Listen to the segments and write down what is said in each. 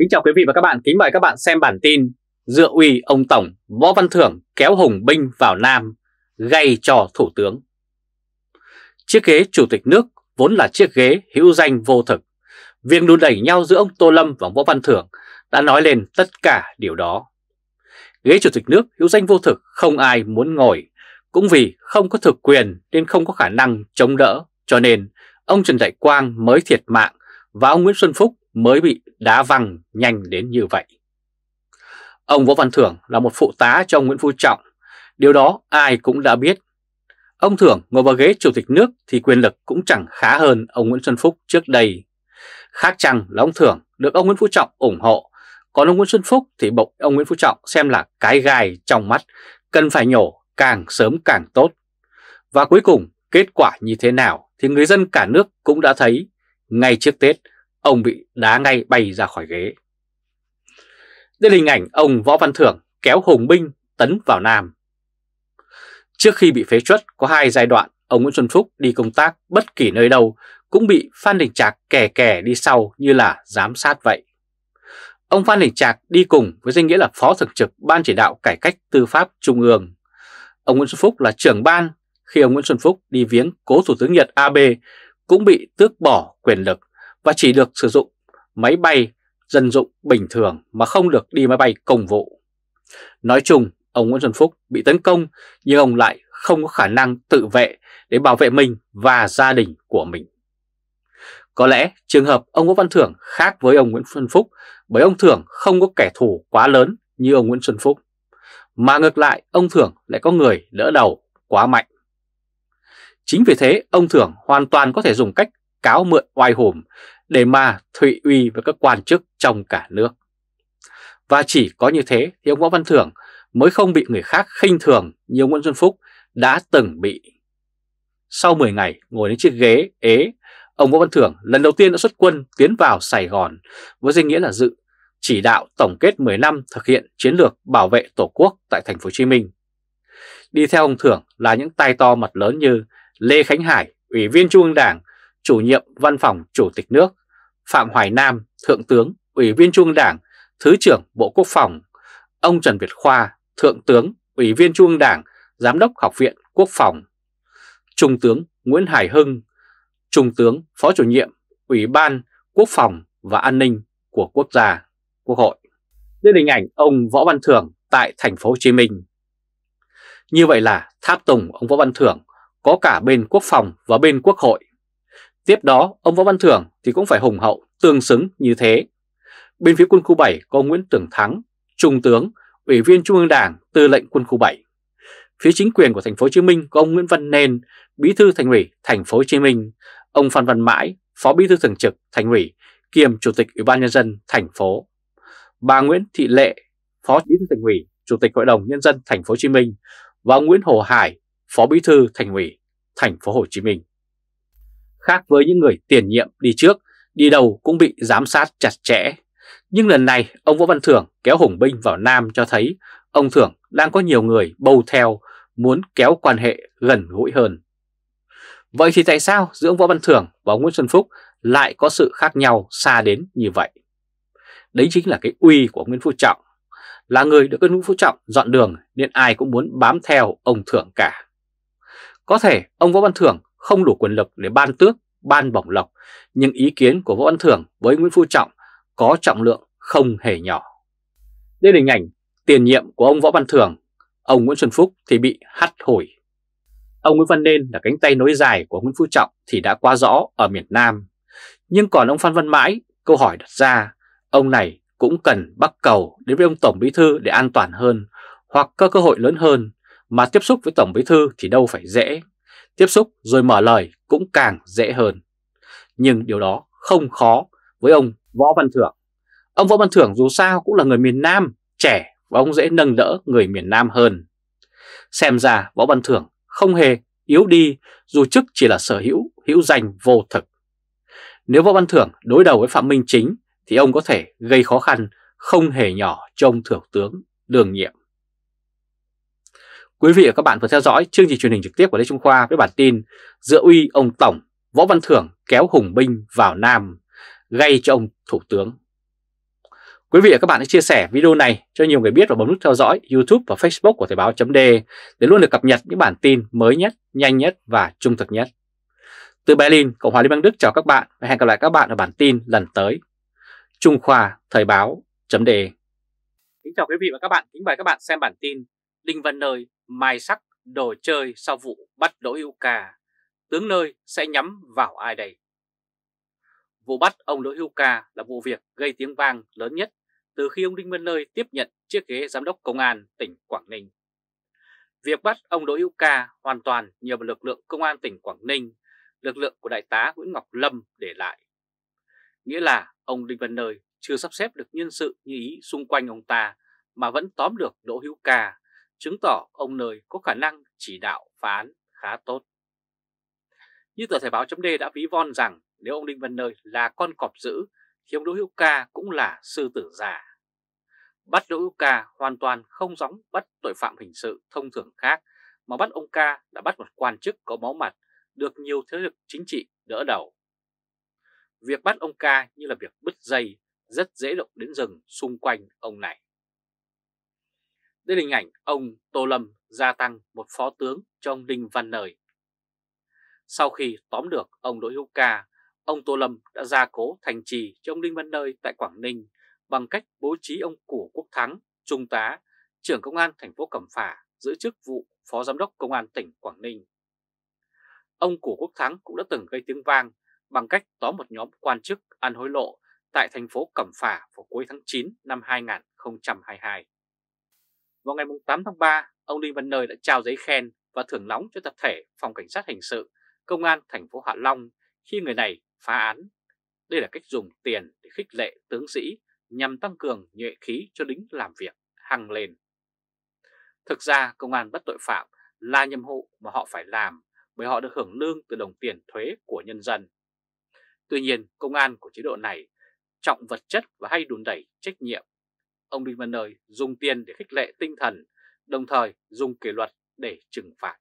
Kính chào quý vị và các bạn, kính mời các bạn xem bản tin Dựa uy ông Tổng Võ Văn Thưởng kéo hùng binh vào Nam, gây cho Thủ tướng. Chiếc ghế Chủ tịch nước vốn là chiếc ghế hữu danh vô thực. Việc đùn đẩy nhau giữa ông Tô Lâm và Võ Văn Thưởng đã nói lên tất cả điều đó. Ghế Chủ tịch nước hữu danh vô thực không ai muốn ngồi, cũng vì không có thực quyền nên không có khả năng chống đỡ, cho nên ông Trần Đại Quang mới thiệt mạng và ông Nguyễn Xuân Phúc mới bị đá văng nhanh đến như vậy. Ông Võ Văn Thưởng là một phụ tá cho ông Nguyễn Phú Trọng, điều đó ai cũng đã biết. Ông Thưởng ngồi vào ghế chủ tịch nước thì quyền lực cũng chẳng khá hơn ông Nguyễn Xuân Phúc trước đây. Khác chăng là ông Thưởng được ông Nguyễn Phú Trọng ủng hộ, còn ông Nguyễn Xuân Phúc thì bộc ông Nguyễn Phú Trọng xem là cái gai trong mắt, cần phải nhổ càng sớm càng tốt. Và cuối cùng kết quả như thế nào thì người dân cả nước cũng đã thấy ngay trước Tết ông bị đá ngay bay ra khỏi ghế. Đây là hình ảnh ông Võ Văn Thưởng kéo hùng binh tấn vào Nam. Trước khi bị phế truất có hai giai đoạn, ông Nguyễn Xuân Phúc đi công tác bất kỳ nơi đâu cũng bị Phan Đình Trạc kè kè đi sau như là giám sát vậy. Ông Phan Đình Trạc đi cùng với danh nghĩa là Phó Thường trực Ban Chỉ đạo Cải cách Tư pháp Trung ương. Ông Nguyễn Xuân Phúc là trưởng ban khi ông Nguyễn Xuân Phúc đi viếng cố Thủ tướng Nhật Abe cũng bị tước bỏ quyền lực và chỉ được sử dụng máy bay dân dụng bình thường mà không được đi máy bay công vụ. Nói chung, ông Nguyễn Xuân Phúc bị tấn công nhưng ông lại không có khả năng tự vệ để bảo vệ mình và gia đình của mình. Có lẽ trường hợp ông Võ Văn Thưởng khác với ông Nguyễn Xuân Phúc bởi ông Thưởng không có kẻ thù quá lớn như ông Nguyễn Xuân Phúc. Mà ngược lại ông Thưởng lại có người đỡ đầu quá mạnh. Chính vì thế ông Thưởng hoàn toàn có thể dùng cách cáo mượn oai hùng để mà thụy uy với các quan chức trong cả nước. Và chỉ có như thế thì ông Võ Văn Thưởng mới không bị người khác khinh thường như ông Nguyễn Xuân Phúc đã từng bị. Sau 10 ngày ngồi đến chiếc ghế ế, ông Võ Văn Thưởng lần đầu tiên đã xuất quân tiến vào Sài Gòn với danh nghĩa là dự chỉ đạo tổng kết 10 năm thực hiện chiến lược bảo vệ Tổ quốc tại thành phố Hồ Chí Minh. Đi theo ông Thưởng là những tay to mặt lớn như Lê Khánh Hải, Ủy viên Trung ương Đảng, chủ nhiệm Văn phòng Chủ tịch nước, Phạm Hoài Nam, Thượng tướng, Ủy viên Trung Đảng, Thứ trưởng Bộ Quốc phòng, ông Trần Việt Khoa, Thượng tướng, Ủy viên Trung Đảng, Giám đốc Học viện Quốc phòng, Trung tướng Nguyễn Hải Hưng, Trung tướng Phó chủ nhiệm Ủy ban Quốc phòng và An ninh của Quốc gia, Quốc hội. Đây là hình ảnh ông Võ Văn Thưởng tại thành phố Hồ Chí Minh. Như vậy là tháp tùng ông Võ Văn Thưởng có cả bên quốc phòng và bên quốc hội. Tiếp đó, ông Võ Văn Thưởng thì cũng phải hùng hậu, tương xứng như thế. Bên phía quân khu 7 có Nguyễn Tưởng Thắng, Trung tướng, Ủy viên Trung ương Đảng, Tư lệnh quân khu 7. Phía chính quyền của thành phố Hồ Chí Minh có ông Nguyễn Văn Nên, Bí thư Thành ủy thành phố Hồ Chí Minh, ông Phan Văn Mãi, Phó Bí thư thường trực Thành ủy, kiêm Chủ tịch Ủy ban nhân dân thành phố. Bà Nguyễn Thị Lệ, Phó Bí thư Thành ủy, Chủ tịch Hội đồng nhân dân thành phố Hồ Chí Minh và ông Nguyễn Hồ Hải, Phó Bí thư Thành ủy thành phố Hồ Chí Minh. Khác với những người tiền nhiệm đi trước, đi đầu cũng bị giám sát chặt chẽ. Nhưng lần này ông Võ Văn Thưởng kéo hùng binh vào Nam cho thấy ông Thưởng đang có nhiều người bầu theo muốn kéo quan hệ gần gũi hơn. Vậy thì tại sao giữa ông Võ Văn Thưởng và ông Nguyễn Xuân Phúc lại có sự khác nhau xa đến như vậy? Đấy chính là cái uy của Nguyễn Phú Trọng. Là người được Nguyễn Phú Trọng dọn đường nên ai cũng muốn bám theo ông Thưởng cả. Có thể ông Võ Văn Thưởng không đủ quyền lực để ban tước, ban bổng lộc, nhưng ý kiến của Võ Văn Thưởng với Nguyễn Phú Trọng có trọng lượng không hề nhỏ. Đây là hình ảnh tiền nhiệm của ông Võ Văn Thưởng, ông Nguyễn Xuân Phúc thì bị hắt hủi. Ông Nguyễn Văn Nên là cánh tay nối dài của Nguyễn Phú Trọng thì đã quá rõ ở miền Nam. Nhưng còn ông Phan Văn Mãi, câu hỏi đặt ra, ông này cũng cần bắt cầu đến với ông Tổng Bí Thư để an toàn hơn hoặc có cơ hội lớn hơn mà tiếp xúc với Tổng Bí Thư thì đâu phải dễ. Tiếp xúc rồi mở lời cũng càng dễ hơn. Nhưng điều đó không khó với ông Võ Văn Thưởng. Ông Võ Văn Thưởng dù sao cũng là người miền Nam, trẻ và ông dễ nâng đỡ người miền Nam hơn. Xem ra Võ Văn Thưởng không hề yếu đi dù chức chỉ là sở hữu, hữu danh vô thực. Nếu Võ Văn Thưởng đối đầu với Phạm Minh Chính thì ông có thể gây khó khăn không hề nhỏ cho ông Thượng tướng đường nhiệm. Quý vị và các bạn vừa theo dõi chương trình truyền hình trực tiếp của Lê Trung Khoa với bản tin Dựa uy ông Tổng Võ Văn Thưởng kéo hùng binh vào Nam gây cho ông Thủ tướng. Quý vị và các bạn hãy chia sẻ video này cho nhiều người biết và bấm nút theo dõi YouTube và Facebook của Thời báo d để luôn được cập nhật những bản tin mới nhất, nhanh nhất và trung thực nhất. Từ Berlin, Cộng hòa Liên bang Đức chào các bạn và hẹn gặp lại các bạn ở bản tin lần tới. Trung Khoa Thời báo d Kính chào quý vị và các bạn, kính mời các bạn xem bản tin Đinh Văn Nơi mai sắc đồ chơi sau vụ bắt Đỗ Hữu Ca, tướng nơi sẽ nhắm vào ai đây? Vụ bắt ông Đỗ Hữu Ca là vụ việc gây tiếng vang lớn nhất từ khi ông Đinh Văn Nơi tiếp nhận chiếc ghế giám đốc công an tỉnh Quảng Ninh. Việc bắt ông Đỗ Hữu Ca hoàn toàn nhờ vào lực lượng công an tỉnh Quảng Ninh, lực lượng của đại tá Nguyễn Ngọc Lâm để lại. Nghĩa là ông Đinh Văn Nơi chưa sắp xếp được nhân sự như ý xung quanh ông ta mà vẫn tóm được Đỗ Hữu Ca, chứng tỏ ông Nơi có khả năng chỉ đạo phá án khá tốt. Như tờ Thời báo chấm đã ví von rằng nếu ông Đinh Văn Nơi là con cọp dữ thì ông Đỗ Hữu Ca cũng là sư tử già. Bắt Đỗ Hữu Ca hoàn toàn không giống bắt tội phạm hình sự thông thường khác, mà bắt ông Ca đã bắt một quan chức có máu mặt, được nhiều thế lực chính trị đỡ đầu. Việc bắt ông Ca như là việc bứt dây rất dễ động đến rừng xung quanh ông này. Đây là hình ảnh ông Tô Lâm gia tăng một phó tướng cho ông Đinh Văn Nời. Sau khi tóm được ông Đỗ Hữu Ca, ông Tô Lâm đã gia cố thành trì cho ông Đinh Văn Nơi tại Quảng Ninh bằng cách bố trí ông Củ Quốc Thắng, Trung tá, trưởng công an thành phố Cẩm Phả giữ chức vụ Phó Giám đốc Công an tỉnh Quảng Ninh. Ông Củ Quốc Thắng cũng đã từng gây tiếng vang bằng cách tóm một nhóm quan chức ăn hối lộ tại thành phố Cẩm Phả vào cuối tháng 9 năm 2022. Vào ngày 8 tháng 3, ông Đinh Văn Nơi đã trao giấy khen và thưởng nóng cho tập thể Phòng Cảnh sát Hình sự Công an thành phố Hạ Long khi người này phá án. Đây là cách dùng tiền để khích lệ tướng sĩ nhằm tăng cường nhuệ khí cho lính làm việc hăng lên. Thực ra công an bắt tội phạm là nhiệm vụ mà họ phải làm bởi họ được hưởng lương từ đồng tiền thuế của nhân dân. Tuy nhiên, công an của chế độ này trọng vật chất và hay đùn đẩy trách nhiệm. Ông Đinh Văn Nơi dùng tiền để khích lệ tinh thần, đồng thời dùng kỷ luật để trừng phạt.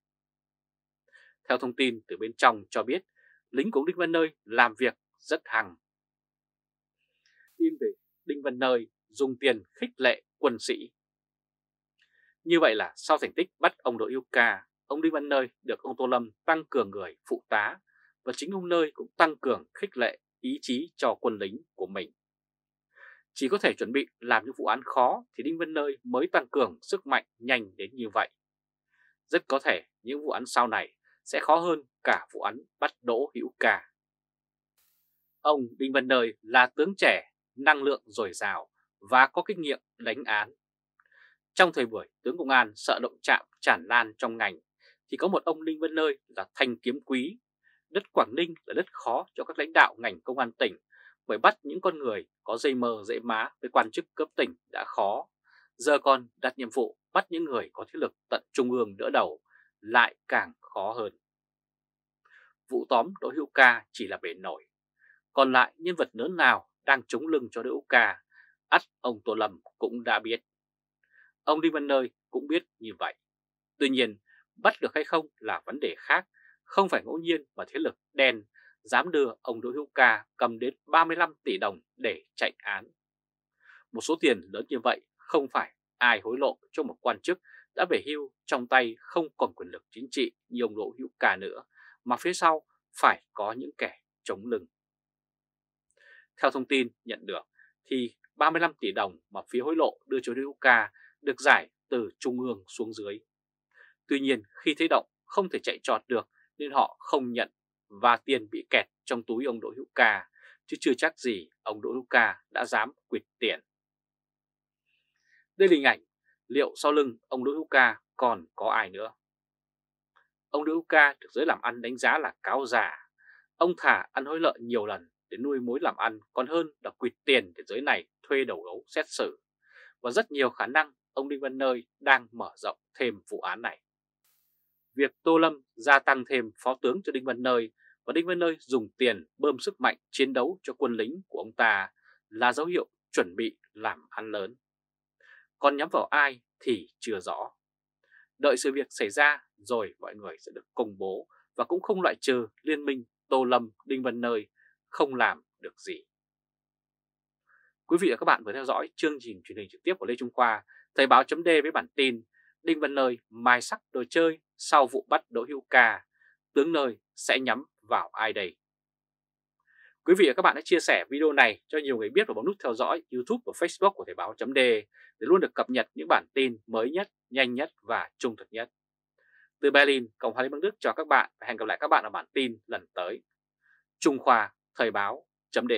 Theo thông tin từ bên trong cho biết, lính của Đinh Văn Nơi làm việc rất hằng. Tin về Đinh Văn Nơi dùng tiền khích lệ quân sĩ. Như vậy là sau thành tích bắt ông Đỗ Yêu Ca, ông Đinh Văn Nơi được ông Tô Lâm tăng cường người phụ tá và chính ông Nơi cũng tăng cường khích lệ ý chí cho quân lính của mình. Chỉ có thể chuẩn bị làm những vụ án khó thì Đinh Văn Nơi mới tăng cường sức mạnh nhanh đến như vậy. Rất có thể những vụ án sau này sẽ khó hơn cả vụ án bắt Đỗ Hữu Ca. Ông Đinh Văn Nơi là tướng trẻ, năng lượng dồi dào và có kinh nghiệm đánh án. Trong thời buổi tướng công an sợ động chạm tràn lan trong ngành thì có một ông Đinh Văn Nơi là thanh kiếm quý. Đất Quảng Ninh là đất khó cho các lãnh đạo ngành công an tỉnh bởi bắt những con người có dây mờ dễ má với quan chức cấp tỉnh đã khó. Giờ còn đặt nhiệm vụ bắt những người có thế lực tận trung ương đỡ đầu lại càng khó hơn. Vụ tóm Đỗ Hữu Ca chỉ là bề nổi. Còn lại nhân vật lớn nào đang chống lưng cho Đỗ Hữu Ca, ắt ông Tô Lâm cũng đã biết. Ông Đinh Văn Nơi cũng biết như vậy. Tuy nhiên, bắt được hay không là vấn đề khác, không phải ngẫu nhiên mà thế lực đen dám đưa ông Đỗ Hữu Ca cầm đến 35 tỷ đồng để chạy án. Một số tiền lớn như vậy không phải ai hối lộ cho một quan chức đã về hưu trong tay không còn quyền lực chính trị như ông Đỗ Hữu Ca nữa, mà phía sau phải có những kẻ chống lưng. Theo thông tin nhận được thì 35 tỷ đồng mà phía hối lộ đưa cho Đỗ Hữu Ca được giải từ trung ương xuống dưới. Tuy nhiên khi thấy động không thể chạy trọt được nên họ không nhận và tiền bị kẹt trong túi ông Đỗ Hữu Ca, chứ chưa chắc gì ông Đỗ Hữu Ca đã dám quyệt tiền. Đây là hình ảnh liệu sau lưng ông Đỗ Hữu Ca còn có ai nữa. Ông Đỗ Hữu Ca được giới làm ăn đánh giá là cáo già. Ông thả ăn hối lợi nhiều lần để nuôi mối làm ăn còn hơn là quyệt tiền để giới này thuê đầu gấu xét xử. Và rất nhiều khả năng ông Đinh Văn Nơi đang mở rộng thêm vụ án này. Việc Tô Lâm gia tăng thêm phó tướng cho Đinh Văn Nơi và Đinh Văn Nơi dùng tiền bơm sức mạnh chiến đấu cho quân lính của ông ta là dấu hiệu chuẩn bị làm ăn lớn. Còn nhắm vào ai thì chưa rõ. Đợi sự việc xảy ra rồi mọi người sẽ được công bố và cũng không loại trừ liên minh Tô Lâm, Đinh Văn Nơi không làm được gì. Quý vị và các bạn vừa theo dõi chương trình truyền hình trực tiếp của Lê Trung Khoa, Thời báo chấm với bản tin Đinh Văn Nơi mai sắc đồ chơi sau vụ bắt Đỗ Hữu Ca, tướng Nơi sẽ nhắm vào ai đây? Quý vị và các bạn hãy chia sẻ video này cho nhiều người biết và bấm nút theo dõi YouTube và Facebook của Thời báo .d để luôn được cập nhật những bản tin mới nhất, nhanh nhất và trung thực nhất. Từ Berlin, Cộng hòa Liên bang Đức chào các bạn và hẹn gặp lại các bạn ở bản tin lần tới. Trung Khoa Thời báo .d